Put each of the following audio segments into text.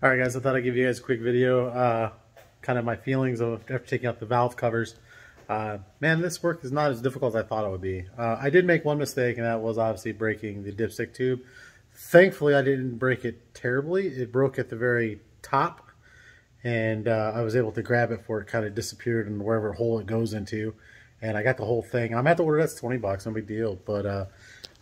All right, guys, I thought I'd give you guys a quick video, uh, kind of my feelings of after taking out the valve covers. Uh, man, this work is not as difficult as I thought it would be. Uh, I did make one mistake, and that was obviously breaking the dipstick tube. Thankfully, I didn't break it terribly. It broke at the very top, and uh, I was able to grab it before it kind of disappeared in wherever hole it goes into. And I got the whole thing. I'm at the order. That's 20 bucks. No big deal. But uh,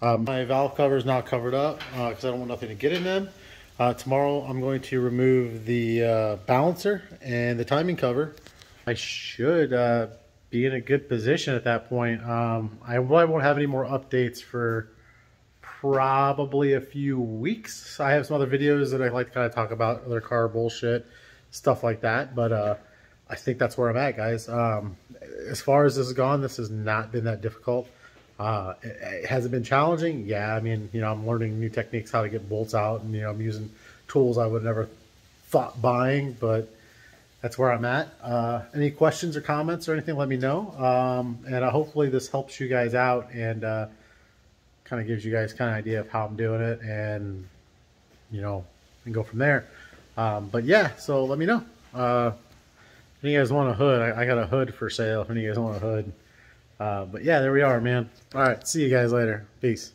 um, my valve cover is now covered up because uh, I don't want nothing to get in them. Uh, tomorrow I'm going to remove the uh, balancer and the timing cover. I should uh, be in a good position at that point. Um, I probably won't have any more updates for probably a few weeks. I have some other videos that I like to kind of talk about, other car bullshit, stuff like that. But uh, I think that's where I'm at, guys. Um, as far as this has gone, this has not been that difficult. Uh, has it been challenging? Yeah, I mean, you know, I'm learning new techniques, how to get bolts out, and, you know, I'm using tools I would never thought buying, but that's where I'm at. Uh, any questions or comments or anything, let me know. Um, and uh, hopefully this helps you guys out and uh, kind of gives you guys kind of idea of how I'm doing it and, you know, and go from there. Um, but yeah, so let me know. Uh, if you guys want a hood, I, I got a hood for sale if any you guys want a hood. Uh, but yeah, there we are, man. All right, see you guys later. Peace.